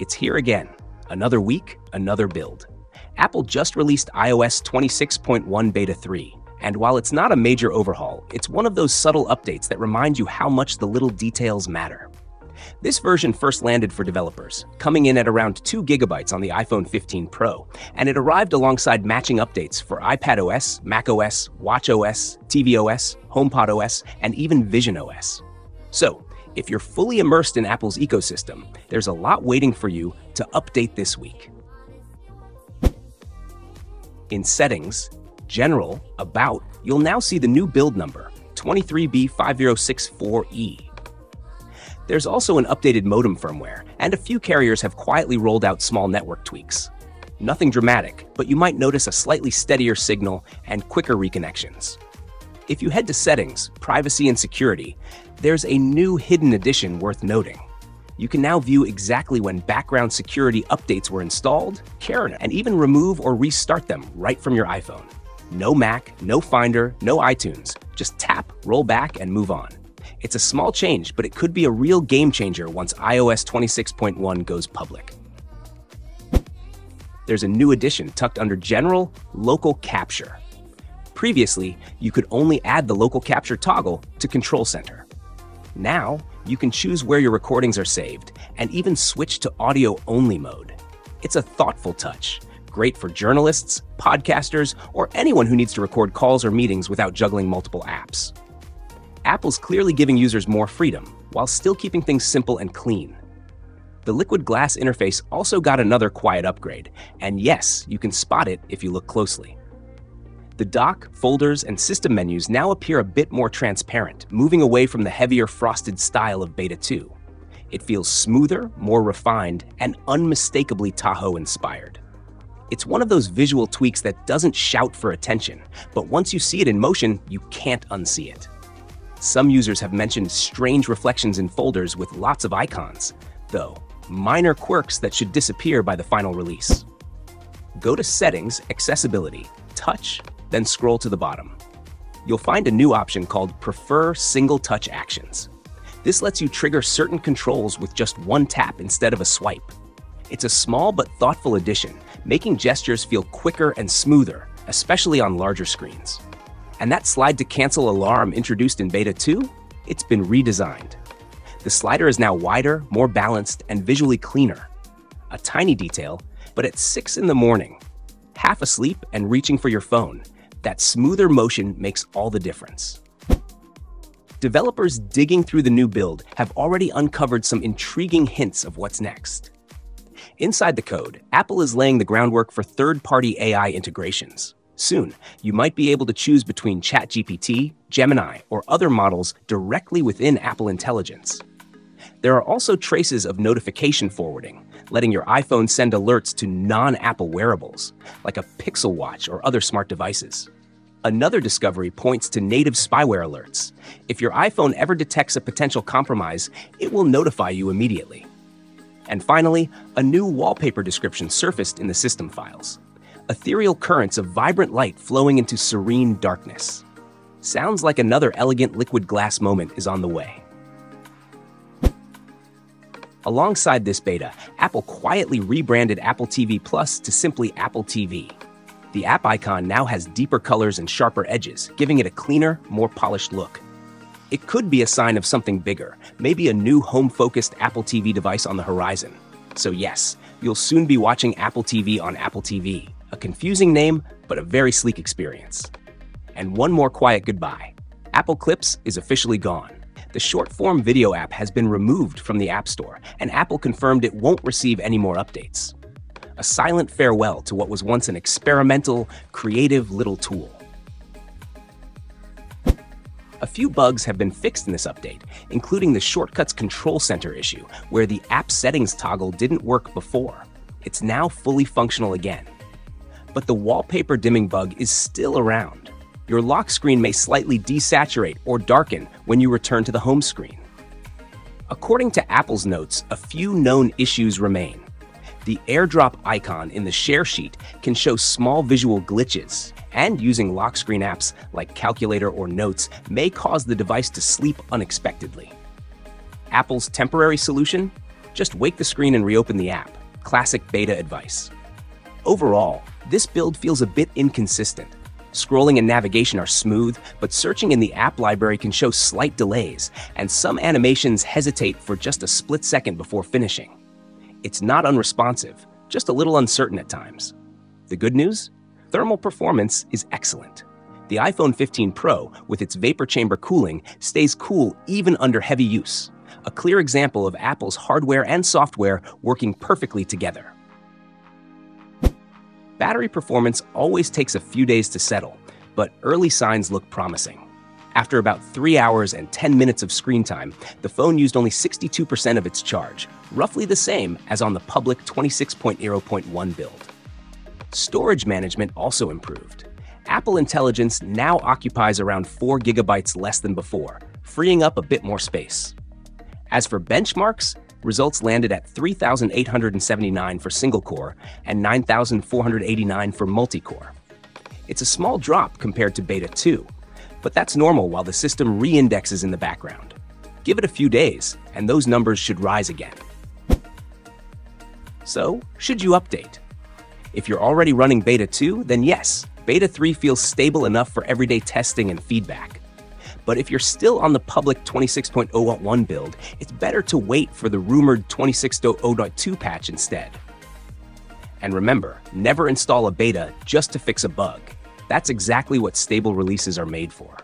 It's here again. Another week, another build. Apple just released iOS 26.1 Beta 3, and while it's not a major overhaul, it's one of those subtle updates that remind you how much the little details matter. This version first landed for developers, coming in at around 2 gigabytes on the iPhone 15 Pro, and it arrived alongside matching updates for iPadOS, macOS, watchOS, tvOS, HomePodOS, and even visionOS. So, if you're fully immersed in Apple's ecosystem, there's a lot waiting for you to update this week. In Settings, General, About, you'll now see the new build number, 23B5064E. There's also an updated modem firmware, and a few carriers have quietly rolled out small network tweaks. Nothing dramatic, but you might notice a slightly steadier signal and quicker reconnections. If you head to Settings, Privacy and Security, there's a new hidden addition worth noting. You can now view exactly when background security updates were installed, care, and even remove or restart them right from your iPhone. No Mac, no Finder, no iTunes. Just tap, roll back, and move on. It's a small change, but it could be a real game changer once iOS 26.1 goes public. There's a new addition tucked under General Local Capture. Previously, you could only add the local capture toggle to Control Center. Now, you can choose where your recordings are saved and even switch to audio only mode. It's a thoughtful touch, great for journalists, podcasters, or anyone who needs to record calls or meetings without juggling multiple apps. Apple's clearly giving users more freedom while still keeping things simple and clean. The liquid glass interface also got another quiet upgrade, and yes, you can spot it if you look closely. The dock, folders, and system menus now appear a bit more transparent, moving away from the heavier frosted style of Beta 2. It feels smoother, more refined, and unmistakably Tahoe inspired. It's one of those visual tweaks that doesn't shout for attention, but once you see it in motion, you can't unsee it. Some users have mentioned strange reflections in folders with lots of icons, though minor quirks that should disappear by the final release. Go to Settings, Accessibility, Touch, then scroll to the bottom. You'll find a new option called Prefer Single Touch Actions. This lets you trigger certain controls with just one tap instead of a swipe. It's a small but thoughtful addition, making gestures feel quicker and smoother, especially on larger screens. And that slide to cancel alarm introduced in Beta 2? It's been redesigned. The slider is now wider, more balanced, and visually cleaner. A tiny detail, but at 6 in the morning, half asleep and reaching for your phone, that smoother motion makes all the difference. Developers digging through the new build have already uncovered some intriguing hints of what's next. Inside the code, Apple is laying the groundwork for third-party AI integrations. Soon, you might be able to choose between ChatGPT, Gemini, or other models directly within Apple Intelligence. There are also traces of notification forwarding, letting your iPhone send alerts to non Apple wearables, like a Pixel Watch or other smart devices. Another discovery points to native spyware alerts. If your iPhone ever detects a potential compromise, it will notify you immediately. And finally, a new wallpaper description surfaced in the system files. Ethereal currents of vibrant light flowing into serene darkness. Sounds like another elegant liquid glass moment is on the way. Alongside this beta, Apple quietly rebranded Apple TV Plus to simply Apple TV. The app icon now has deeper colors and sharper edges, giving it a cleaner, more polished look. It could be a sign of something bigger, maybe a new home-focused Apple TV device on the horizon. So yes, you'll soon be watching Apple TV on Apple TV, a confusing name, but a very sleek experience. And one more quiet goodbye. Apple Clips is officially gone the short form video app has been removed from the App Store, and Apple confirmed it won't receive any more updates. A silent farewell to what was once an experimental, creative little tool. A few bugs have been fixed in this update, including the Shortcuts Control Center issue, where the app settings toggle didn't work before. It's now fully functional again. But the wallpaper dimming bug is still around your lock screen may slightly desaturate or darken when you return to the home screen. According to Apple's notes, a few known issues remain. The airdrop icon in the share sheet can show small visual glitches, and using lock screen apps like Calculator or Notes may cause the device to sleep unexpectedly. Apple's temporary solution? Just wake the screen and reopen the app. Classic beta advice. Overall, this build feels a bit inconsistent. Scrolling and navigation are smooth, but searching in the app library can show slight delays, and some animations hesitate for just a split second before finishing. It's not unresponsive, just a little uncertain at times. The good news? Thermal performance is excellent. The iPhone 15 Pro, with its vapor chamber cooling, stays cool even under heavy use, a clear example of Apple's hardware and software working perfectly together. Battery performance always takes a few days to settle, but early signs look promising. After about 3 hours and 10 minutes of screen time, the phone used only 62% of its charge, roughly the same as on the public 26.0.1 build. Storage management also improved. Apple Intelligence now occupies around 4 gigabytes less than before, freeing up a bit more space. As for benchmarks, results landed at 3,879 for single core and 9,489 for multi core. It's a small drop compared to Beta 2, but that's normal while the system re indexes in the background. Give it a few days, and those numbers should rise again. So, should you update? If you're already running Beta 2, then yes, Beta 3 feels stable enough for everyday testing and feedback. But if you're still on the public 26.0.1 build, it's better to wait for the rumored 26.0.2 patch instead. And remember, never install a beta just to fix a bug. That's exactly what stable releases are made for.